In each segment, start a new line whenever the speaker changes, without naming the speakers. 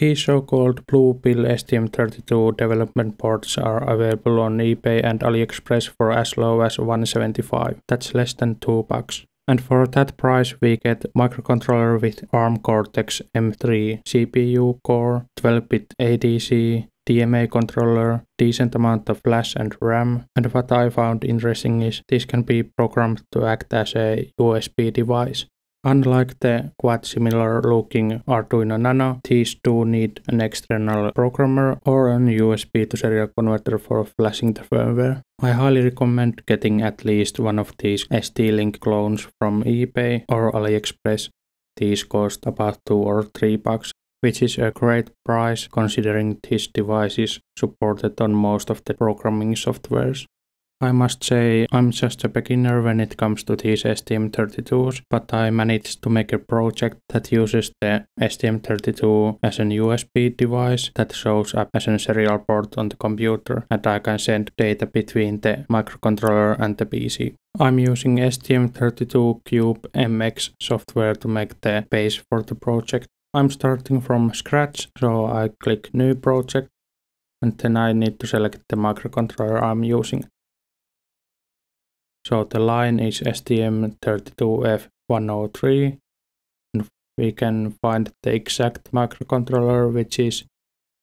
These so-called Blue Pill STM32 development boards are available on eBay and AliExpress for as low as 175. That's less than 2 bucks. And for that price we get microcontroller with ARM Cortex M3 CPU core, 12-bit ADC, DMA controller, decent amount of flash and RAM, and what I found interesting is this can be programmed to act as a USB device. Unlike the quite similar looking Arduino Nano, these do need an external programmer or an USB to serial converter for flashing the firmware. I highly recommend getting at least one of these ST-Link clones from eBay or AliExpress. These cost about 2 or 3 bucks, which is a great price considering these devices supported on most of the programming softwares. I must say I'm just a beginner when it comes to these STM32s, but I managed to make a project that uses the STM32 as an USB device that shows up as a serial port on the computer and I can send data between the microcontroller and the PC. I'm using STM32Cube MX software to make the base for the project. I'm starting from scratch, so I click new project and then I need to select the microcontroller I'm using. So the line is STM32F103 and we can find the exact microcontroller which is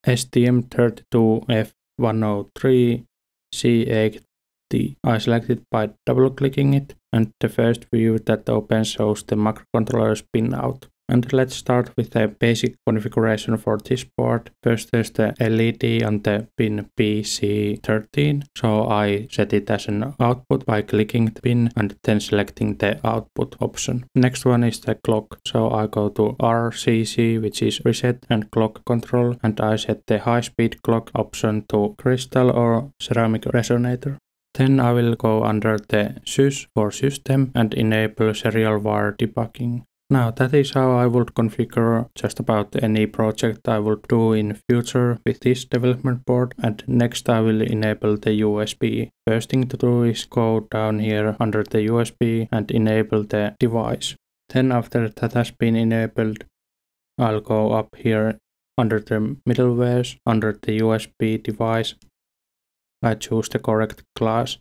STM32F103C8D. I select it by double clicking it and the first view that opens shows the microcontroller's pinout. And let's start with the basic configuration for this board. First there's the LED on the pin PC13. So I set it as an output by clicking the pin and then selecting the output option. Next one is the clock. So I go to RCC which is reset and clock control and I set the high speed clock option to crystal or ceramic resonator. Then I will go under the sys for system and enable serial wire debugging. Now that is how I would configure just about any project I will do in future with this development board and next I will enable the USB. First thing to do is go down here under the USB and enable the device. Then after that has been enabled I'll go up here under the middlewares under the USB device. I choose the correct class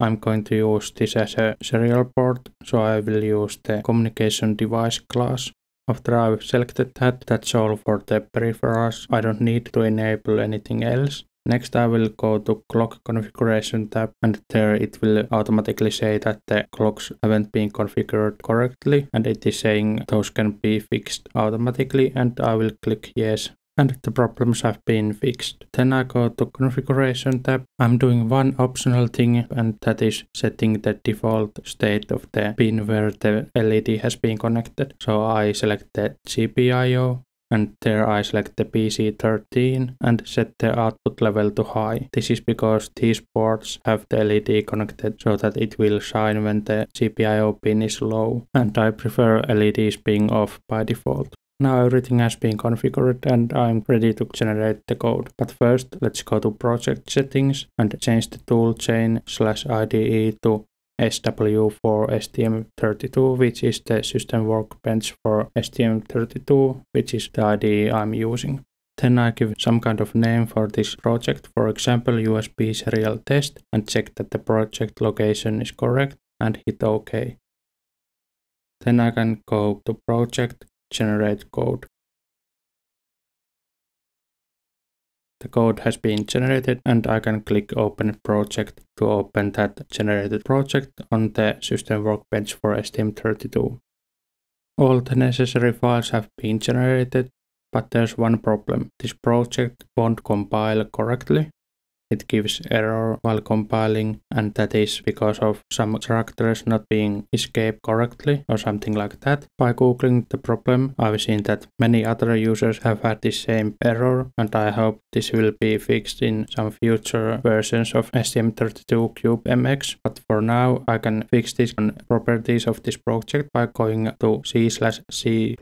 I'm going to use this as a serial port, so I will use the communication device class. After I've selected that, that's all for the peripherals. I don't need to enable anything else. Next I will go to clock configuration tab and there it will automatically say that the clocks haven't been configured correctly and it is saying those can be fixed automatically and I will click yes and the problems have been fixed. Then I go to configuration tab. I'm doing one optional thing and that is setting the default state of the pin where the LED has been connected. So I select the GPIO and there I select the PC13 and set the output level to high. This is because these ports have the LED connected so that it will shine when the GPIO pin is low and I prefer LEDs being off by default. Now everything has been configured and I'm ready to generate the code. But first let's go to project settings and change the toolchain slash IDE to SW for STM32 which is the system workbench for STM32 which is the IDE I'm using. Then I give some kind of name for this project, for example USB serial test and check that the project location is correct and hit OK. Then I can go to project generate code. The code has been generated and I can click open project to open that generated project on the system workbench for STM32. All the necessary files have been generated, but there's one problem. This project won't compile correctly it gives error while compiling and that is because of some characters not being escaped correctly or something like that. By googling the problem I've seen that many other users have had the same error and I hope this will be fixed in some future versions of STM32 Cube MX but for now I can fix this on properties of this project by going to c slash c++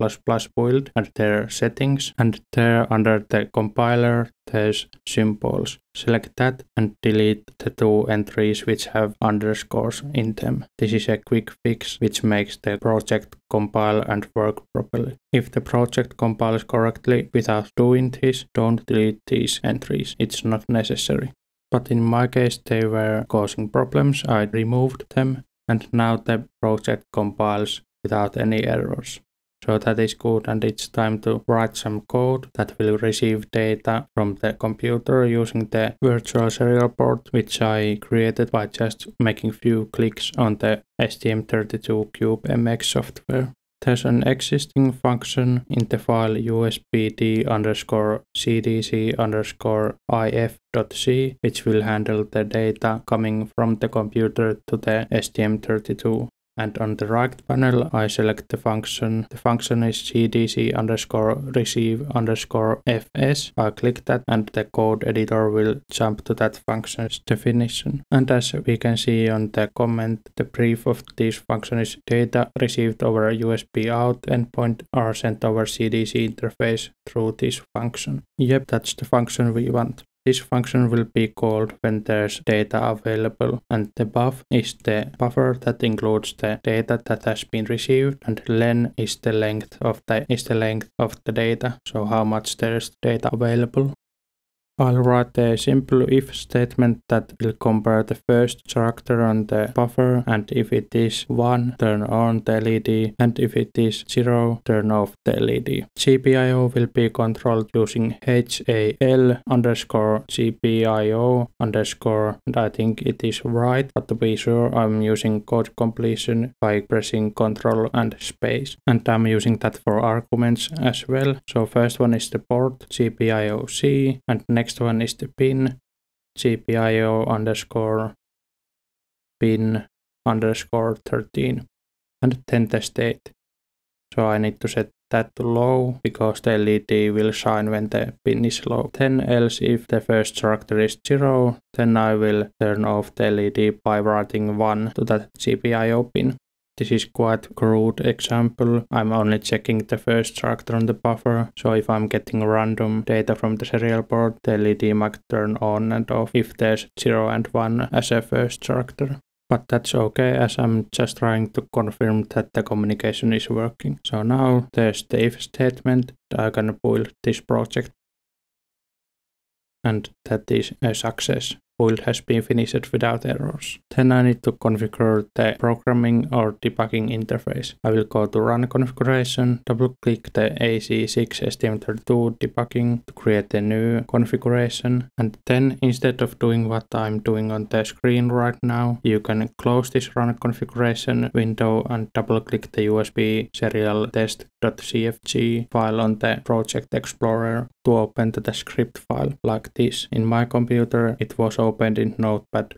build and their settings and there under the compiler there's symbols. Select that and delete the two entries which have underscores in them. This is a quick fix which makes the project compile and work properly. If the project compiles correctly without doing this, don't delete these entries. It's not necessary. But in my case they were causing problems, I removed them and now the project compiles without any errors. So that is good and it's time to write some code that will receive data from the computer using the virtual serial port which I created by just making few clicks on the STM32Cube MX software. There's an existing function in the file usbd underscore cdc underscore if.c which will handle the data coming from the computer to the STM32 and on the right panel I select the function. The function is cdc underscore receive underscore fs. I click that and the code editor will jump to that function's definition. And as we can see on the comment, the brief of this function is data received over a USB out endpoint are sent over CDC interface through this function. Yep, that's the function we want. This function will be called when there's data available and the buff is the buffer that includes the data that has been received and len is the length of the is the length of the data. So how much there's data available I'll write a simple if statement that will compare the first character on the buffer and if it is 1 turn on the LED and if it is 0 turn off the LED. GPIO will be controlled using HAL underscore GPIO underscore and I think it is right but to be sure I'm using code completion by pressing control and space and I'm using that for arguments as well. So first one is the port GPIO-C and next next one is the pin GPIO underscore pin underscore 13 and then the state. So I need to set that to low because the LED will shine when the pin is low. Then else if the first character is 0, then I will turn off the LED by writing 1 to that GPIO pin. This is quite crude example. I'm only checking the first character on the buffer. So if I'm getting random data from the serial port, the LED might turn on and off if there's 0 and 1 as a first character. But that's okay as I'm just trying to confirm that the communication is working. So now there's the if statement. I can build this project. And that is a success build has been finished without errors. Then I need to configure the programming or debugging interface. I will go to run configuration, double click the AC6 STM32 debugging to create a new configuration. And then instead of doing what I'm doing on the screen right now, you can close this run configuration window and double click the USB serial test.cfg file on the project explorer to open the script file like this. In my computer, it was opened in Notepad++.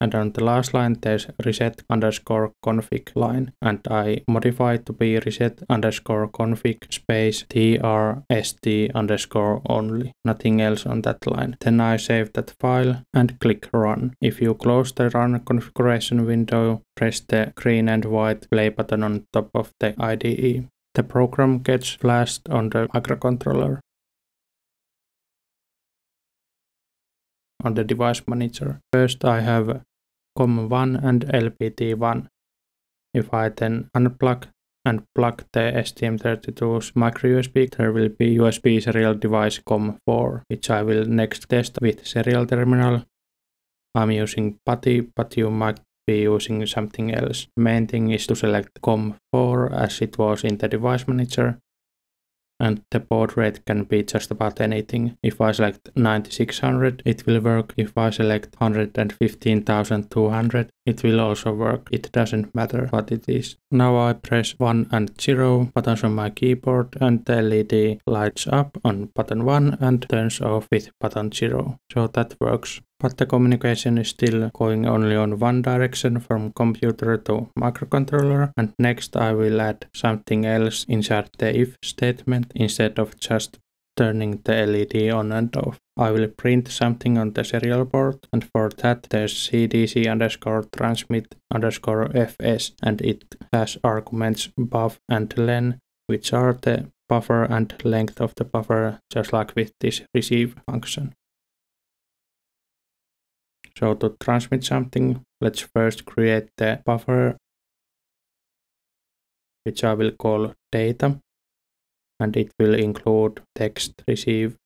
And on the last line, there's reset underscore config line. And I modified to be reset underscore config space trst underscore only. Nothing else on that line. Then I save that file and click run. If you close the run configuration window, press the green and white play button on top of the IDE. The program gets flashed on the microcontroller on the device manager. First I have COM1 and LPT1. If I then unplug and plug the STM32's micro USB, there will be USB serial device COM4, which I will next test with serial terminal. I'm using PuTTY, but you might be using something else. Main thing is to select COM4 as it was in the device manager and the baud rate can be just about anything. If I select 9600, it will work. If I select 115200, it will also work. It doesn't matter what it is. Now I press 1 and 0 buttons on my keyboard and the LED lights up on button 1 and turns off with button 0. So that works. But the communication is still going only on one direction from computer to microcontroller and next I will add something else inside the if statement instead of just turning the LED on and off. I will print something on the serial port and for that there's cdc underscore transmit underscore fs and it has arguments buff and len which are the buffer and length of the buffer just like with this receive function. So to transmit something, let's first create the buffer, which I will call data, and it will include text receive.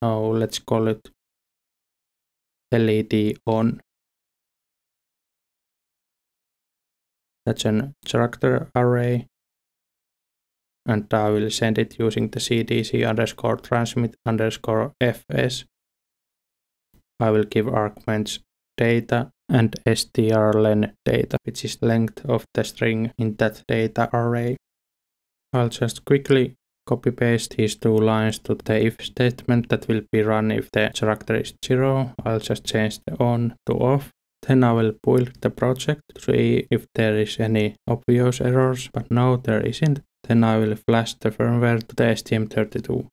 Now let's call it LED on. That's an character array and I will send it using the cdc underscore transmit underscore fs. I will give arguments data and strlen data, which is length of the string in that data array. I'll just quickly copy paste these two lines to the if statement that will be run if the character is 0. I'll just change the on to off. Then I will build the project to see if there is any obvious errors, but no there isn't. Then I will flash the firmware to the STM32.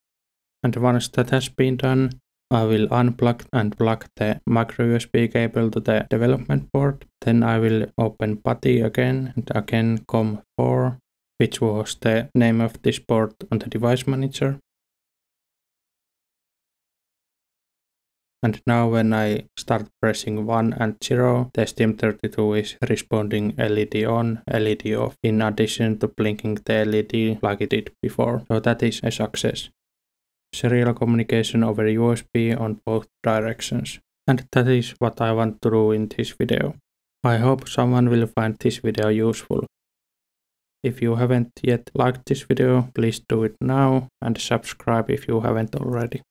And once that has been done, I will unplug and plug the micro USB cable to the development board. Then I will open PuTTY again and again COM4, which was the name of this board on the device manager. And now when I start pressing 1 and 0, the STM32 is responding LED on, LED off, in addition to blinking the LED like it did before. So that is a success. Serial communication over USB on both directions. And that is what I want to do in this video. I hope someone will find this video useful. If you haven't yet liked this video, please do it now and subscribe if you haven't already.